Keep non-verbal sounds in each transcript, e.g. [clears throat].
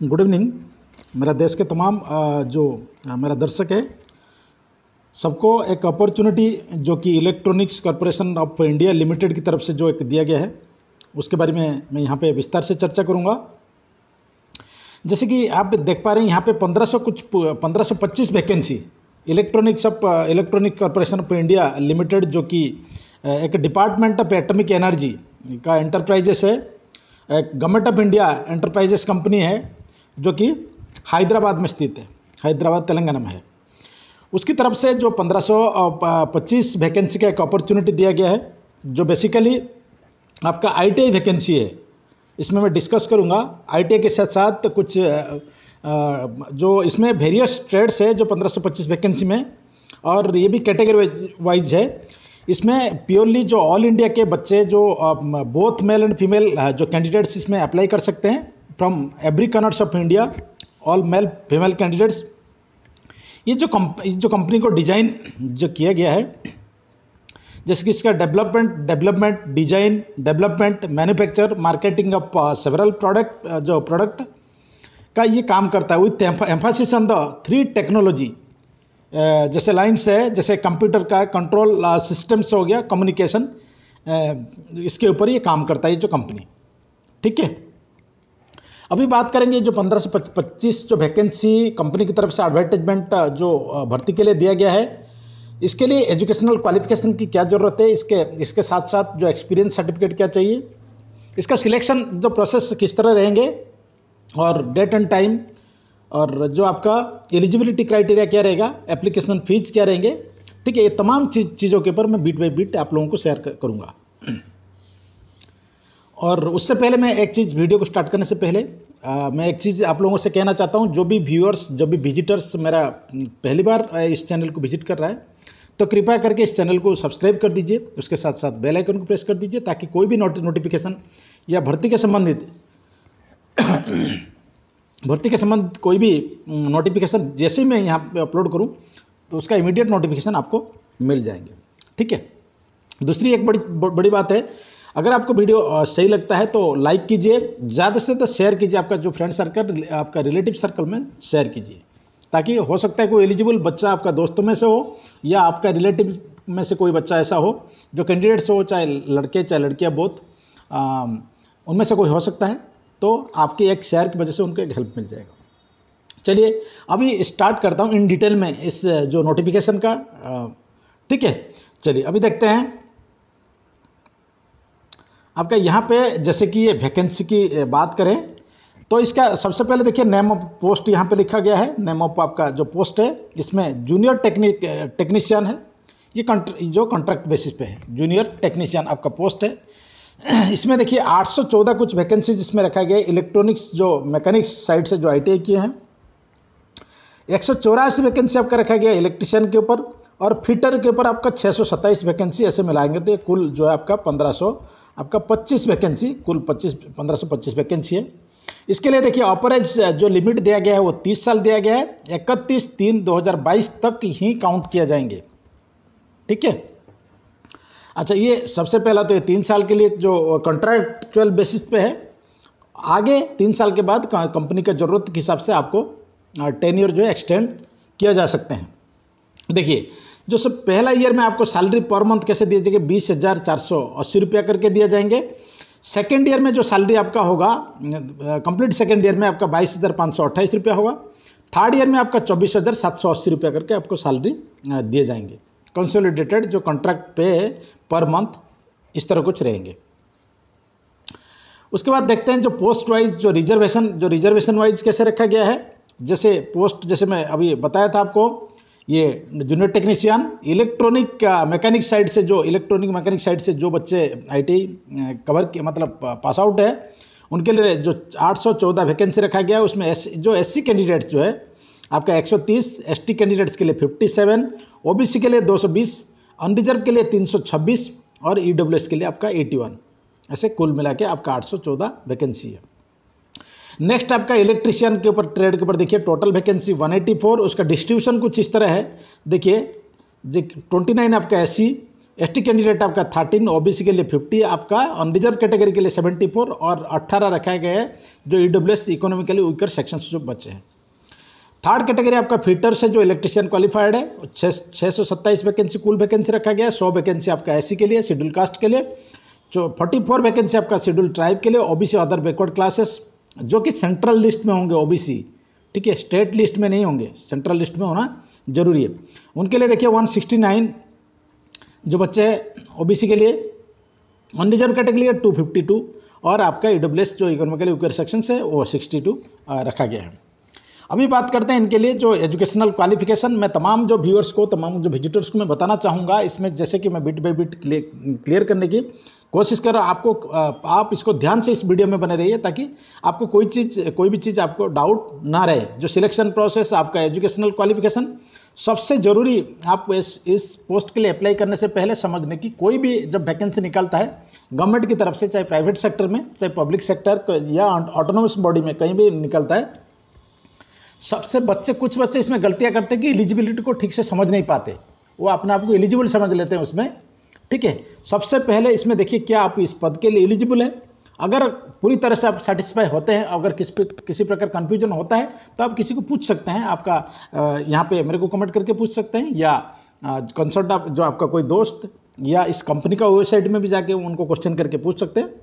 Good evening. मेरा देश के तमाम जो मेरा दर्शक है, सबको एक अपॉर्चुनिटी जो कि electronics corporation of India limited की तरफ़ से जो एक दिया गया है, उसके बारे में मैं यहाँ पे विस्तार से चर्चा करूँगा। जैसे कि आप देख पा रहे हैं, यहाँ पे 1500 कुछ 1525 vacancy electronics of electronic corporation of India limited जो कि एक डिपार्टमेंट ऑफ़ एटमिक एनर्जी का एंटरप्राइजेस है government of India enterprises company है जो कि हैदराबाद में स्थित है। हैदराबाद, तेलंगाना में है। उसकी तरफ़ से जो 1525 वैकेंसी का एक अपॉर्चुनिटी दिया गया है, जो बेसिकली आपका आई वैकेंसी है, इसमें मैं डिस्कस करूँगा। आई के साथ साथ कुछ जो इसमें वेरियस ट्रेड्स है, जो 1525 वैकेंसी में, और ये भी कैटेगरी वाइज है। इसमें प्योरली जो ऑल इंडिया के बच्चे, जो बोथ मेल एंड फीमेल जो कैंडिडेट्स इसमें अप्लाई कर सकते हैं। From every corners of India all male female candidates ये जो कंप जो कंपनी को डिज़ाइन जो किया गया है, जैसे कि इसका development development design development manufacture marketing of several product जो प्रोडक्ट का ये काम करता है with emphasis on the three technology जैसे लाइन्स है, जैसे कंप्यूटर का कंट्रोल सिस्टम्स हो गया कम्युनिकेशन इसके ऊपर ये काम करता है ये जो कंपनी ठीक है? अभी बात करेंगे जो पंद्रह से पच्चीस जो वैकेंसी कंपनी की तरफ़ से एडवर्टाइजमेंट जो भर्ती के लिए दिया गया है, इसके लिए एजुकेशनल क्वालिफिकेशन की क्या ज़रूरत है? इसके इसके साथ साथ जो एक्सपीरियंस सर्टिफिकेट क्या चाहिए? इसका सिलेक्शन जो प्रोसेस किस तरह रहेंगे? और डेट एंड टाइम और जो आपका एलिजिबिलिटी क्राइटेरिया क्या रहेगा? एप्लीकेशन फ़ीस क्या रहेंगे? ठीक है, ये तमाम चीज़, चीज़ों के ऊपर मैं बीट बाई बीट आप लोगों को शेयर करूँगा। और उससे पहले मैं एक चीज़ वीडियो को स्टार्ट करने से पहले आ, मैं एक चीज़ आप लोगों से कहना चाहता हूँ जो भी व्यूअर्स जो भी विजिटर्स मेरा पहली बार इस चैनल को विज़िट कर रहा है तो कृपया करके इस चैनल को सब्सक्राइब कर दीजिए उसके साथ साथ बेल आइकन को प्रेस कर दीजिए ताकि कोई भी नोटि नोटिफिकेशन या भर्ती के संबंधित [coughs] भर्ती के संबंध कोई भी नोटिफिकेशन जैसे ही मैं यहाँ पे अपलोड करूँ तो उसका इमीडिएट नोटिफिकेशन आपको मिल जाएँगे। ठीक है? दूसरी एक बड़ी बड़ी बात है अगर आपको वीडियो सही लगता है तो लाइक कीजिए, ज़्यादा से ज़्यादा शेयर कीजिए आपका जो फ्रेंड सर्कल आपका रिलेटिव सर्कल में शेयर कीजिए। ताकि हो सकता है कोई एलिजिबल बच्चा आपका दोस्तों में से हो, या आपका रिलेटिव में से कोई बच्चा ऐसा हो, जो कैंडिडेट्स हो, चाहे लड़के, चाहे लड़कियाँ बहुत उनमें से कोई हो सकता है तो आपके एक शेयर की वजह से उनको एक हेल्प मिल जाएगा। चलिए, अभी स्टार्ट करता हूँ इन डिटेल में इस, जो नोटिफिकेशन का ठीक है? चलिए, अभी देखते हैं। आपका यहाँ पे जैसे कि ये वैकेंसी की बात करें तो इसका सबसे पहले देखिए नेम ऑफ़ पोस्ट यहाँ पे लिखा गया है। नेम ऑफ़ आपका जो पोस्ट है, इसमें जूनियर टेक्निक टेक्नीशियन है। ये कॉन्ट्र जो कॉन्ट्रैक्ट बेसिस पे है जूनियर टेक्नीशियन आपका पोस्ट है। [clears throat] इसमें देखिए 814 कुछ वैकेंसी जिसमें रखा गया है। इलेक्ट्रॉनिक्स जो मैकेनिक्स साइड से जो आईटीआई किए हैं। एक सौ चौरासी वैकेंसी आपका रखा गया इलेक्ट्रिशियन के ऊपर, और फिटर के ऊपर आपका छः सौ सत्ताईस वैकेंसी ऐसे मिलाएँगे तो कुल जो है आपका पंद्रह सौ आपका पच्चीस वैकेंसी, कुल पच्चीस, पंद्रह सौ पच्चीस वैकेंसी है। इसके लिए देखिए ऑपरेज जो लिमिट दिया गया है, वो तीस साल दिया गया है। इकतीस तीन दो हज़ार बाईस तक ही काउंट किया जाएँगे। ठीक है? अच्छा ये सबसे पहला तो ये तीन साल के लिए जो कॉन्ट्रैक्चुअल बेसिस पे है। आगे तीन साल के बाद कंपनी का ज़रूरत के हिसाब से आपको टेन ईयर जो है एक्सटेंड किया जा सकते हैं। देखिए जो सब पहला ईयर में आपको सैलरी पर मंथ कैसे दिए जाएँगे? बीस हज़ार चार सौ अस्सी रुपया करके दिया जाएँगे। सेकेंड ईयर में जो सैलरी आपका होगा कंप्लीट सेकेंड ईयर में आपका बाईस हज़ार पाँच सौ अट्ठाईस रुपया होगा। थर्ड ईयर में आपका चौबीस हज़ार सात सौ अस्सी रुपया करके आपको सैलरी दिए जाएँगे। कंसोलिडेटेड जो कॉन्ट्रैक्ट पे पर मंथ इस तरह कुछ रहेंगे। उसके बाद देखते हैं जो पोस्ट वाइज जो रिजर्वेशन जो रिजर्वेशन वाइज कैसे रखा गया है। जैसे पोस्ट जैसे मैं अभी बताया था आपको ये junior technician electronic mechanic side से जो इलेक्ट्रॉनिक मैकेनिक साइड से जो बच्चे आई कवर के मतलब पास आउट है, उनके लिए जो 814 वैकेंसी रखा गया है, उसमें एस जो एससी कैंडिडेट्स जो है, आपका 130 एसटी कैंडिडेट्स के लिए 57 ओबीसी के लिए 220 अनरिजर्व के लिए 326 और ईडब्ल्यूएस के लिए आपका 81 ऐसे कुल मिला के आपका 814 वैकेंसी है। नेक्स्ट आपका इलेक्ट्रिशियन के ऊपर ट्रेड के ऊपर देखिए टोटल वैकेंसी 184 उसका डिस्ट्रीब्यूशन कुछ इस तरह है। देखिए ट्वेंटी नाइन आपका एस टी कैंडिडेट आपका थर्टीन ओबीसी के लिए फिफ्टी आपका अनरिजर्व कैटेगरी के लिए सेवेंटी फोर और अट्ठारह रखा गया है, जो E W S economically weaker section से जो बचे हैं। थर्ड कैटेगरी आपका फिटर से जो इलेक्ट्रिशियन क्वालिफाइड है छः सौ सत्ताईस वैकेंसी कुल वैकेंसी रखा गया है, सौ वैकेंसी आपका एस के लिए शेड्यूल कास्ट के लिए। जो फोर्टी फोर वैकेंसी आपका शेड्यूल ट्राइब के लिए ओबीसी अदर बैकवर्ड क्लासेस जो कि सेंट्रल लिस्ट में होंगे ओबीसी ठीक है? स्टेट लिस्ट में नहीं होंगे सेंट्रल लिस्ट में होना ज़रूरी है। उनके लिए देखिए वन सिक्सटी नाइन जो बच्चे हैं ओबीसी के लिए अनरिजर्व कैटेगरी है टू फिफ्टी टू और आपका ईडब्ल्यूएस जो इकोनॉमिकली वीकर सेक्शन है, वो सिक्सटी टू रखा गया है। अभी बात करते हैं इनके लिए जो एजुकेशनल क्वालिफिकेशन मैं तमाम जो व्यूअर्स को, तमाम जो विजिटर्स को मैं बताना चाहूँगा इसमें, जैसे कि मैं बिट बाई बिट क्लियर करने की कोशिश करो, आपको आप इसको ध्यान से इस वीडियो में बने रहिए ताकि आपको कोई चीज़, कोई भी चीज़ आपको डाउट ना रहे। जो सिलेक्शन प्रोसेस आपका एजुकेशनल क्वालिफिकेशन सबसे ज़रूरी आप इस इस पोस्ट के लिए अप्लाई करने से पहले समझने की कोई भी जब वैकेंसी निकलता है गवर्नमेंट की तरफ़ से, चाहे प्राइवेट सेक्टर में, चाहे पब्लिक सेक्टर या ऑटोनोमस बॉडी में कहीं भी निकलता है, सबसे बच्चे, कुछ बच्चे इसमें गलतियाँ करते हैं कि एलिजिबिलिटी को ठीक से समझ नहीं पाते। वो अपने आप को एलिजिबल समझ लेते हैं उसमें। ठीक है? सबसे पहले इसमें देखिए क्या आप इस पद के लिए एलिजिबल है। अगर पूरी तरह से आप सेटिस्फाई होते हैं, अगर किस किसी प्रकार कन्फ्यूज़न होता है तो आप किसी को पूछ सकते हैं। आपका यहाँ पे मेरे को कमेंट करके पूछ सकते हैं, या कंसल्ट आप, जो आपका कोई दोस्त, या इस कंपनी का वेबसाइट में भी जाके उनको क्वेश्चन करके पूछ सकते हैं।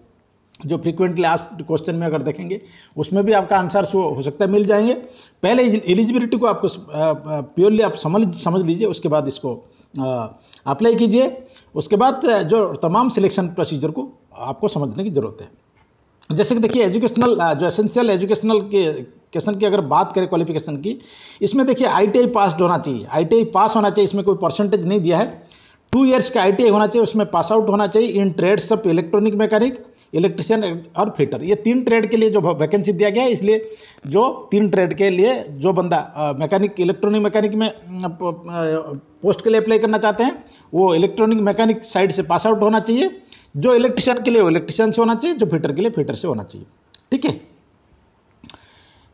जो फ्रीक्वेंटली लास्ट क्वेश्चन में अगर देखेंगे, उसमें भी आपका आंसर हो सकता है, मिल जाएँगे। पहले एलिजिबिलिटी को आपको प्योरली आप समझ समझ लीजिए, उसके बाद इसको अप्लाई कीजिए। उसके बाद जो तमाम सिलेक्शन प्रोसीजर को आपको समझने की ज़रूरत है। जैसे कि देखिए एजुकेशनल जो एसेंशियल एजुकेशनल के क्वेश्चन की अगर बात करें क्वालिफिकेशन की, इसमें देखिए आई पास होना चाहिए। आईटीआई पास होना चाहिए, इसमें कोई परसेंटेज नहीं दिया है। टू ईयर्स का आई होना चाहिए, उसमें पास आउट होना चाहिए। In trades of electronic mechanic electrician और फिटर। ये तीन ट्रेड के लिए जो वैकेंसी दिया गया है, इसलिए जो तीन ट्रेड के लिए जो बंदा मैकेनिक इलेक्ट्रॉनिक मैकेनिक में पोस्ट के लिए अप्लाई करना चाहते हैं, वो इलेक्ट्रॉनिक मैकेनिक साइड से पास आउट होना चाहिए। जो इलेक्ट्रिशियन के लिए, वो इलेक्ट्रिशियन से होना चाहिए, जो फिटर के लिए फिटर से होना चाहिए। ठीक है?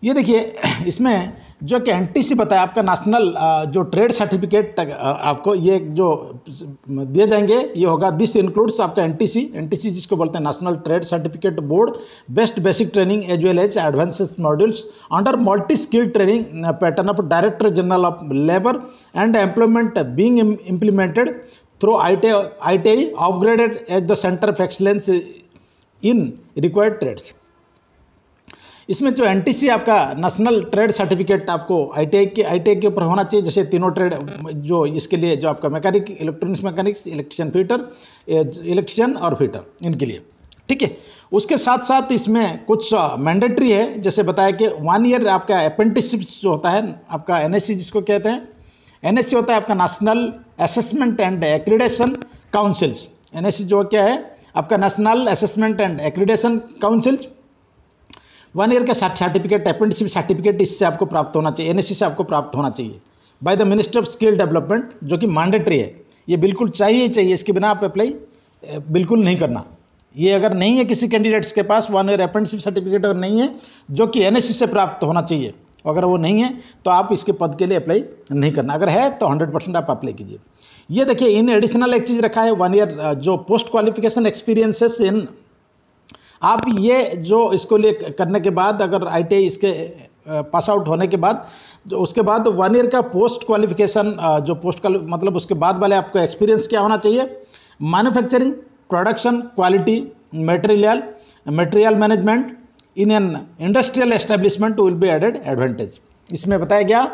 ये देखिए, इसमें जो कि एन टी सी बताया, आपका नेशनल जो ट्रेड सर्टिफिकेट आपको ये जो दिए जाएँगे, ये होगा। दिस इंक्लूड्स आपका N T C N T C जिसको बोलते हैं national trade certificate board best basic training as well as advance modules under multi skill training pattern of director general of labour and employment being implemented through I T I T I upgraded as the centre of excellence in required trades इसमें जो NTC आपका नेशनल trade सर्टिफिकेट आपको ITI के ITI के ऊपर होना चाहिए, जैसे तीनों ट्रेड जो इसके लिए जो आपका mechanic electronics mechanics electrician fitter electrician और फिटर इनके लिए। ठीक है? उसके साथ साथ इसमें कुछ मैंडेटरी है, जैसे बताया कि वन ईयर आपका अप्रेंटिसशिप जो होता है, आपका एन जिसको कहते हैं एन होता है आपका national assessment and accreditation councils N जो क्या है, आपका national assessment and accreditation councils one year का सर्टिफिकेट अप्रेंटिसशिप सर्टिफिकेट इससे आपको प्राप्त होना चाहिए एन से आपको प्राप्त होना चाहिए। By the minister of skill development जो कि मैंडेटरी है, ये बिल्कुल चाहिए चाहिए, इसके बिना आप अप्लाई बिल्कुल नहीं करना। ये अगर नहीं है किसी कैंडिडेट्स के पास वन ईयर अप्रेंटिसशिप सर्टिफिकेट अगर नहीं है, जो कि एन से प्राप्त होना चाहिए, अगर वो नहीं है तो आप इसके पद के लिए अप्लाई नहीं करना। अगर है तो हंड्रेड परसेंट आप अप्लाई कीजिए। ये देखिए इन एडिशनल एक चीज़ रखा है वन ईयर जो पोस्ट क्वालिफिकेशन एक्सपीरियंसेस इन आप ये जो इसको लिए करने के बाद, अगर आई इसके पास आउट होने के बाद, जो उसके बाद वन ईयर का पोस्ट क्वालिफिकेशन जो पोस्ट मतलब उसके बाद वाले आपको एक्सपीरियंस क्या होना चाहिए? Manufacturing production quality material material management in an industrial establishment will be added advantage इसमें बताया गया,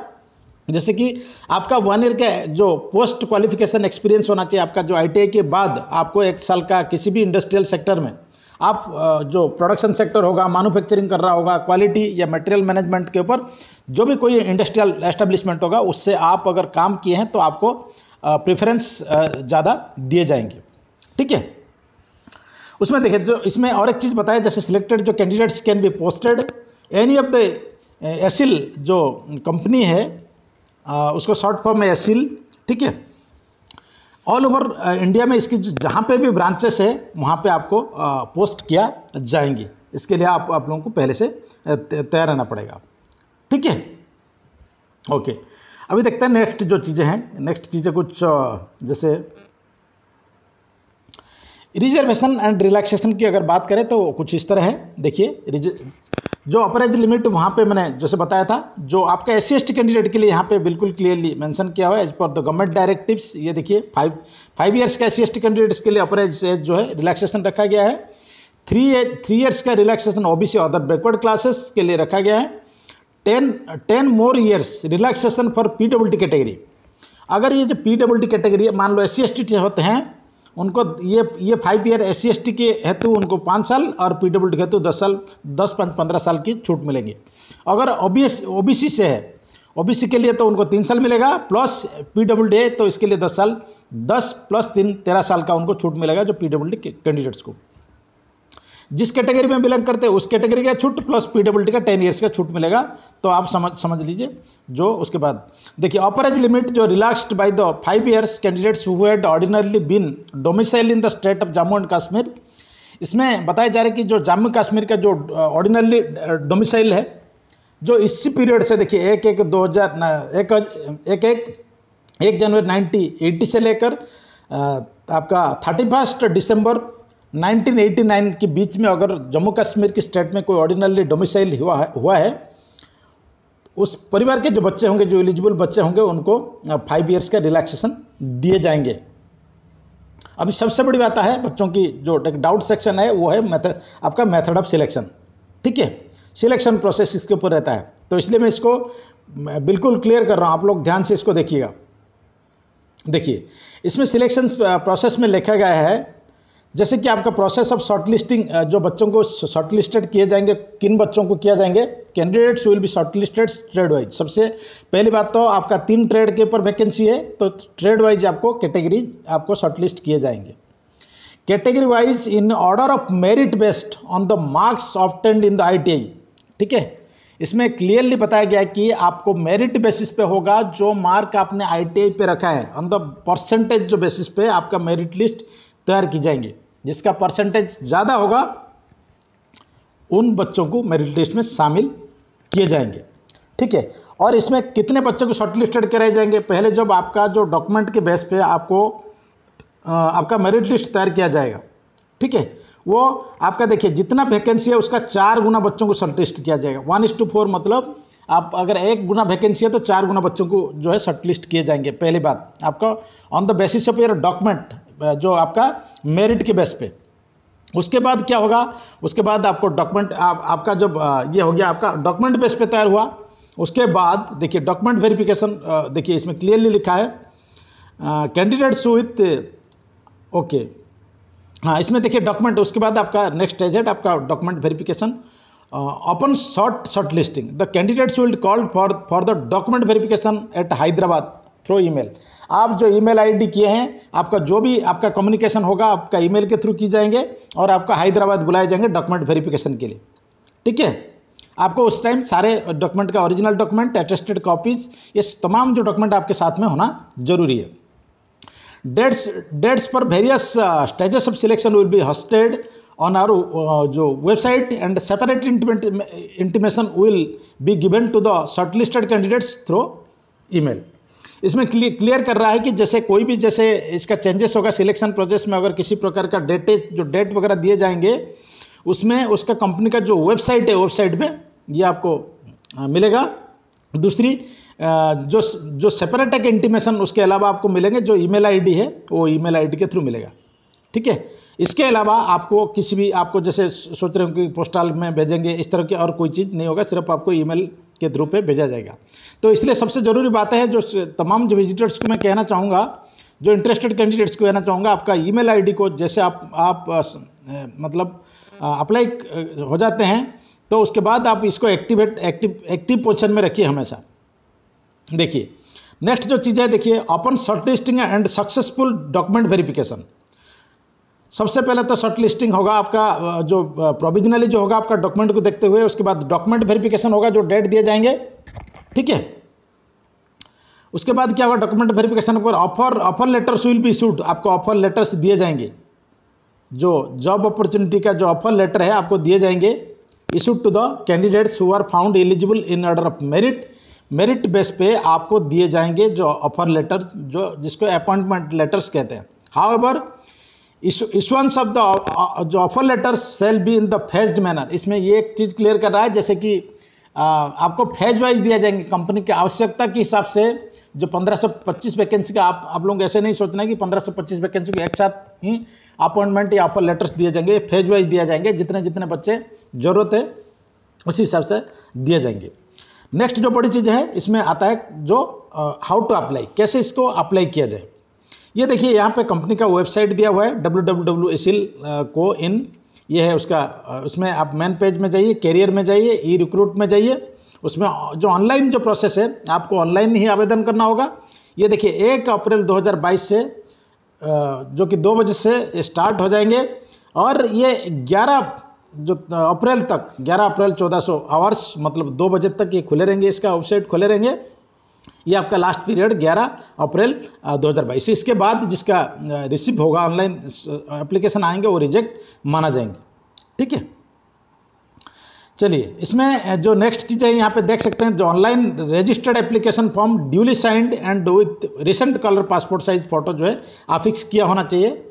जैसे कि आपका वन ईयर का जो पोस्ट क्वालिफिकेशन एक्सपीरियंस होना चाहिए, आपका जो आईटीआई के बाद आपको एक साल का किसी भी इंडस्ट्रियल सेक्टर में आप जो प्रोडक्शन सेक्टर होगा मैनुफैक्चरिंग कर रहा होगा क्वालिटी या मटेरियल मैनेजमेंट के ऊपर, जो भी कोई इंडस्ट्रियल एस्टेब्लिशमेंट होगा, उससे आप अगर काम किए हैं तो आपको प्रेफरेंस ज़्यादा दिए जाएँगे। ठीक है? उसमें देखिए, जो इसमें और एक चीज़ बताया, जैसे सिलेक्टेड जो candidates can be posted any of the ECIL जो कंपनी है उसको शॉर्ट फॉर्म में एसिल ठीक है? ऑल ओवर इंडिया में इसकी जहाँ पे भी ब्रांचेस है वहाँ पे आपको पोस्ट uh, किया जाएँगे। इसके लिए आप आप लोगों को पहले से uh, तैयार रहना पड़ेगा। ठीक है? ओके अभी देखते हैं नेक्स्ट जो चीज़ें हैं। नेक्स्ट चीज़ें कुछ uh, जैसे रिजर्वेशन एंड रिलैक्सेशन की अगर बात करें तो कुछ इस तरह है। देखिए जो अपर एज लिमिट वहाँ पे मैंने जैसे बताया था, जो आपका एस सी कैंडिडेट के लिए यहाँ पे बिल्कुल क्लियरली मेंशन किया हुआ है as per the government directives ये देखिए फाइव फाइव ईयर्स का एस सी कैंडिडेट्स के लिए अपर एज जो है रिलैक्सेशन रखा गया है। थ्री थ्री ईयर्स का relaxation OBC other backward classes के लिए रखा गया है। Ten ten more years relaxation for P category अगर ये जो पी कैटेगरी मान लो एस सी होते हैं उनको ये ये फाइव ईयर एस सी के हेतु उनको पाँच साल और पी डब्ल्यू डी हेतु दस साल, दस पाँच पंद्रह साल की छूट मिलेंगे। अगर ओ बी सी है ओ बी सी के लिए तो उनको तीन साल मिलेगा प्लस पी डब्ल्यू डी तो इसके लिए दस साल, दस प्लस तीन, तेरह साल का उनको छूट मिलेगा जो पी डब्ल्यू डी कैंडिडेट्स को। जिस कैटेगरी में बिलोंग करते हैं, उस कैटेगरी का छूट प्लस पीडब्ल्यूडी का टेन ईयर्स का छूट मिलेगा। तो आप समझ समझ लीजिए जो उसके बाद। देखिए अपर एज लिमिट जो relaxed by the five years candidates who had ordinarily been domicile in the state of Jammu and Kashmir इसमें बताया जा रहा है कि जो जम्मू कश्मीर का जो ऑर्डिनरली डोमिसाइल है, जो इसी पीरियड से देखिए, एक एक, दो हज़ार एक एक एक जनवरी नाइन्टी एट्टी से लेकर आपका थर्टी फ़र्स्ट दिसंबर 1989 के बीच में अगर जम्मू कश्मीर की स्टेट में कोई ऑर्डिनरली डोमिसाइल हुआ है हुआ है, उस परिवार के जो बच्चे होंगे, जो एलिजिबल बच्चे होंगे, उनको फाइव ईयर्स का रिलैक्सेशन दिए जाएँगे। अभी सबसे बड़ी बात है, बच्चों की जो डाउट सेक्शन है, वो है मेथड आपका मेथड ऑफ़ सिलेक्शन ठीक है? सिलेक्शन प्रोसेस इसके ऊपर रहता है। तो इसलिए मैं इसको बिल्कुल क्लियर कर रहा हूँ। आप लोग ध्यान से इसको देखिएगा। देखिए, इसमें सिलेक्शन प्रोसेस में लिखा गया है जैसे कि आपका प्रोसेस ऑफ़ शॉर्ट लिस्टिंग जो बच्चों को शॉर्ट लिस्टेड किए जाएँगे, किन बच्चों को किया जाएँगे candidates will be short listed trade wise सबसे पहली बात तो आपका तीन ट्रेड के ऊपर वैकेंसी है तो ट्रेड वाइज आपको कैटेगरी आपको शॉर्ट लिस्ट किए जाएँगे। Category wise in order of merit based on the marks obtained in the ITI ठीक है? इसमें क्लियरली बताया गया कि आपको मेरिट बेसिस पे होगा जो मार्क आपने आईटीआई पे रखा है। ऑन द परसेंटेज जो बेसिस पे आपका मेरिट लिस्ट तैयार की जाएँगी। जिसका परसेंटेज ज़्यादा होगा, उन बच्चों को मेरिट लिस्ट में शामिल किए जाएँगे। ठीक है? और इसमें कितने बच्चों को शॉर्ट लिस्टेड कराए जाएँगे? पहले जब आपका जो डॉक्यूमेंट के बेस पे आपको आपका मेरिट लिस्ट तैयार किया जाएगा, ठीक है? वो आपका देखिए, जितना वैकेंसी है उसका चार गुना बच्चों को शॉर्ट लिस्ट किया जाएगा। वन इस टू फोर मतलब आप अगर एक गुना वैकेंसी है तो चार गुना बच्चों को जो है शॉर्ट लिस्ट किए जाएँगे। पहली बात, आपका on the basis of your document जो आपका मेरिट के बेस पे। उसके बाद क्या होगा? उसके बाद आपको डॉक्यूमेंट आप, आपका जब ये हो गया आपका डॉक्यूमेंट बेस पे तैयार हुआ। उसके बाद देखिए डॉक्यूमेंट वेरिफिकेशन देखिए इसमें क्लियरली लिखा है। कैंडिडेट्स विथ ओके हाँ इसमें देखिए डॉक्यूमेंट उसके बाद आपका नेक्स्ट स्टेज आपका document verification upon short short listing the candidates will called for for the document verification at Hyderabad through email आप जो ईमेल आईडी किए हैं, आपका जो भी आपका कम्युनिकेशन होगा, आपका ईमेल के थ्रू की जाएँगे और आपका हैदराबाद बुलाए जाएँगे डॉक्यूमेंट वेरिफिकेशन के लिए। ठीक है? आपको उस टाइम सारे डॉक्यूमेंट का ओरिजिनल डॉक्यूमेंट अटेस्टेड कॉपीज ये तमाम जो डॉक्यूमेंट आपके साथ में होना ज़रूरी है। डेट्स डेट्स पर various stages of selection will be hosted on our जो website and separate intimation will be given to the listed candidates through email इसमें क्लियर कर रहा है कि जैसे कोई भी जैसे इसका चेंजेस होगा सिलेक्शन प्रोसेस में अगर किसी प्रकार का डेटे जो डेट वगैरह दिए जाएँगे, उसमें उसका कंपनी का जो वेबसाइट है वेबसाइट में ये आपको मिलेगा। दूसरी जो जो सेपरेट एक इंटीमेशन उसके अलावा आपको मिलेंगे जो ईमेल आईडी है, वो ईमेल आईडी के थ्रू मिलेगा। ठीक है? इसके अलावा आपको किसी भी, आपको जैसे सोच रहे हो कि पोस्टल में भेजेंगे, इस तरह की और कोई चीज़ नहीं होगा, सिर्फ़ आपको ईमेल के थ्रू पे भेजा जाएगा। तो इसलिए सबसे ज़रूरी बात है जो तमाम जो विजिटर्स को मैं कहना चाहूँगा, जो इंटरेस्टेड कैंडिडेट्स को कहना चाहूँगा, आपका ईमेल आईडी को जैसे आप आप मतलब अप्लाई हो जाते हैं तो उसके बाद आप इसको एक्टिवेट एक्टिव एक्टिव पोजिशन में रखिए हमेशा। देखिए नेक्स्ट जो चीज़ है, देखिए upon short listing and successful document verification सबसे पहले तो शॉर्ट लिस्टिंग होगा आपका जो प्रोविजनली जो होगा आपका डॉक्यूमेंट को देखते हुए, उसके बाद डॉक्यूमेंट वेरिफिकेशन होगा जो डेट दिए जाएँगे। ठीक है? उसके बाद क्या होगा डॉक्यूमेंट वेरिफिकेशन पर offer offer letters will be issued आपको ऑफ़र लेटर्स दिए जाएँगे। जो जॉब अपॉर्चुनिटी का जो ऑफ़र लेटर है, आपको दिए जाएँगे। Issued to the candidates who are found eligible in order of merit merit base पे आपको दिए जाएँगे जो ऑफ़र लेटर जो, जिसको अपॉइंटमेंट लेटर्स कहते हैं। हाउ इशुअंस ऑफ़ द जो offer letters shall be in the phased manner इसमें ये एक चीज़ क्लियर कर रहा है, जैसे कि आपको फ़ेज़ वाइज दिया जाएँगे कंपनी की आवश्यकता के हिसाब से, जो 1525 वैकेंसी का आप आप लोग ऐसे नहीं सोचना है कि 1525 वैकेंसी को एक साथ ही अपॉइंटमेंट या ऑफ़र लेटर्स दिए जाएँगे फ़ेज़ वाइज दिया जाएँगे, जितने जितने बच्चे ज़रूरत है, उसी हिसाब से दिए जाएँगे। नेक्स्ट जो बड़ी चीज़ है, इसमें आता है जो हाउ टू अप्लाई कैसे इसको अप्लाई किया जाए। ये देखिए, यहाँ पे कंपनी का वेबसाइट दिया हुआ है डब्ल्यू डब्ल्यू डब्ल्यू एसिल को इन। ये है उसका उसमें आप मेन पेज में जाइए कैरियर में जाइए ई रिक्रूट में जाइए। उसमें जो ऑनलाइन जो प्रोसेस है, आपको ऑनलाइन ही आवेदन करना होगा। ये देखिए, एक अप्रैल 2022 से जो कि दो बजे से स्टार्ट हो जाएँगे। और ये 11 जो अप्रैल तक 11 अप्रैल 1400 आवर्स मतलब दो बजे तक ये खुले रहेंगे, इसका वेबसाइट खुले रहेंगे। ये आपका लास्ट पीरियड 11 अप्रैल 2022 इसके बाद जिसका रिसीव होगा ऑनलाइन एप्लीकेशन आएँगे, वो रिजेक्ट माना जाएँगे। ठीक है? चलिए, इसमें जो नेक्स्ट चीज़ है, यहाँ पे देख सकते हैं, जो online registered application form duly signed and with recent colour passport size photo जो है आफिक्स किया होना चाहिए।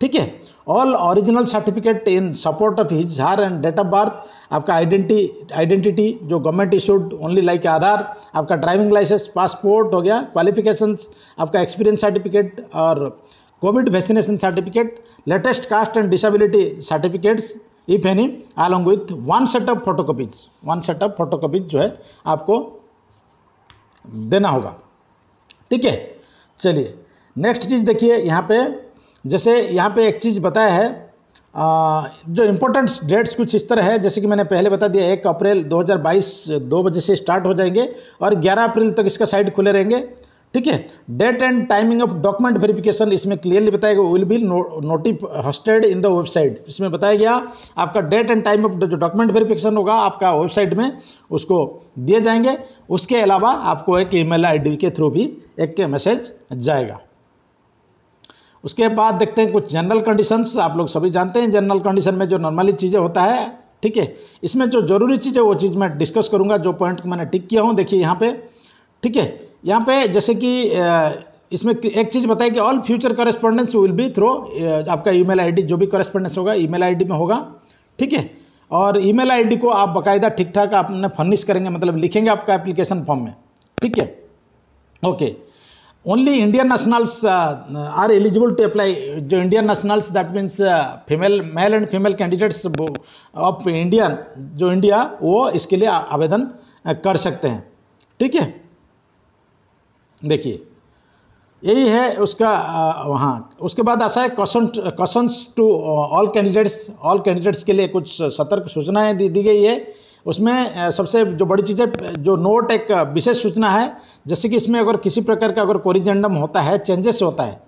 ठीक है? All original certificate in support of his her and date of birth आपका आइडेंटी आइडेंटिटी जो government issued only like Aadhaar, आपका ड्राइविंग लाइसेंस पासपोर्ट हो गया क्वालिफिकेशंस आपका एक्सपीरियंस सर्टिफिकेट और covid vaccination certificate latest caste and disability certificates if any along with one set of photocopies one set of photocopies जो है आपको देना होगा। ठीक है? चलिए नेक्स्ट चीज़ देखिए, यहाँ पे जैसे यहाँ पे एक चीज़ बताया है आ, जो इम्पोर्टेंट डेट्स कुछ इस तरह है जैसे कि मैंने पहले बता दिया एक अप्रैल 2022 दो बजे से स्टार्ट हो जाएँगे और 11 अप्रैल तक इसका साइट खुले रहेंगे। ठीक है? Date and timing of document verification इसमें क्लियरली बताया गया will be नोटिफ hosted in the website इसमें बताया गया आपका डेट एंड टाइम ऑफ़ जो डॉक्यूमेंट वेरिफिकेशन होगा आपका वेबसाइट में उसको दिए जाएँगे। उसके अलावा आपको एक ईमेल आईडी के थ्रू भी एक मैसेज जाएगा। उसके बाद देखते हैं कुछ जनरल कंडीशंस आप लोग सभी जानते हैं जनरल कंडीशन में जो नॉर्मली चीज़ें होता है, ठीक है? इसमें जो ज़रूरी चीज़ है वो चीज़ मैं डिस्कस करूँगा, जो पॉइंट मैंने टिक किया हूँ, देखिए यहाँ पे, ठीक है? यहाँ पे जैसे कि इसमें एक चीज़ बताई कि all future correspondence will be through आपका ईमेल आईडी जो भी करस्पॉन्डेंस होगा ईमेल आईडी में होगा, ठीक है? और ईमेल आईडी को आप बाकायदा ठीक ठाक आपने फर्निश करेंगे मतलब लिखेंगे आपका एप्लीकेशन फॉर्म में, ठीक है? Okay only Indian nationals are eligible to apply जो Indian nationals that means female male and female candidates of Indian जो इंडिया वो इसके लिए आवेदन कर सकते हैं ठीक है देखिए यही है उसका वहाँ उसके बाद ऐसा है question questions to all candidates all candidates के लिए कुछ सतर्क सूचनाएँ दी दी गई है उसमें सबसे जो बड़ी चीज़ है, जो नोट एक विशेष सूचना है, जैसे कि इसमें अगर किसी प्रकार का अगर कोरिजेंडम होता है चेंजेस होता है,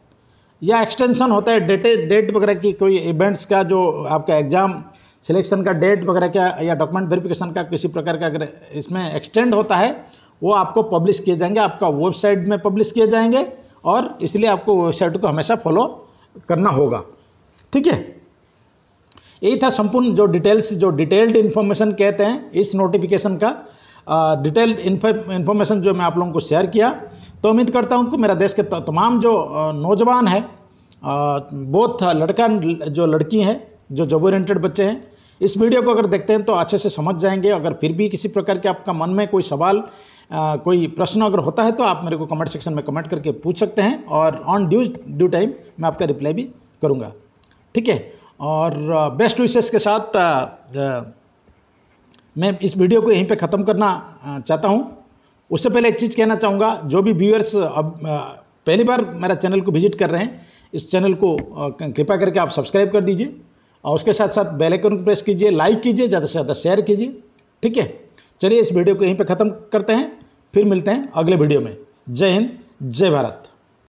या एक्सटेंशन होता है डेटे डेट वगैरह की कोई इवेंट्स का जो आपका एग्ज़ाम सिलेक्शन का डेट वगैरह का या डॉक्यूमेंट वेरिफिकेशन का किसी प्रकार का अगर इसमें एक्सटेंड होता है, वो आपको पब्लिश किए जाएँगे, आपका वेबसाइट में पब्लिश किए जाएँगे, और इसलिए आपको वेबसाइट को हमेशा फॉलो करना होगा। ठीक है? यही था संपूर्ण जो डिटेल्स जो डिटेल्ड इन्फॉर्मेशन कहते हैं इस नोटिफिकेशन का। डिटेल्ड इन्फॉर्मेशन जो मैं आप लोगों को शेयर किया तो उम्मीद करता हूँ कि मेरा देश के तमाम जो नौजवान है बहुत लड़का जो लड़की हैं जो जॉब ओरिएंटेड बच्चे हैं इस वीडियो को अगर देखते हैं तो अच्छे से समझ जाएँगे। अगर फिर भी किसी प्रकार के आपका मन में कोई सवाल आ, कोई प्रश्न अगर होता है तो आप मेरे को कमेंट सेक्शन में कमेंट करके पूछ सकते हैं और ऑन ड्यू ड्यू टाइम मैं आपका रिप्लाई भी करूँगा। ठीक है? और बेस्ट विशेष के साथ मैं इस वीडियो को यहीं पे ख़त्म करना चाहता हूँ। उससे पहले एक चीज़ कहना चाहूँगा, जो भी व्यूअर्स अब पहली बार मेरा चैनल को विज़िट कर रहे हैं, इस चैनल को कृपा करके आप सब्सक्राइब कर दीजिए और उसके साथ साथ बेल आइकन को प्रेस कीजिए लाइक कीजिए, ज़्यादा से ज़्यादा शेयर कीजिए, ठीक है? चलिए इस वीडियो को यहीं पे ख़त्म करते हैं, फिर मिलते हैं अगले वीडियो में। जय हिंद, जय भारत।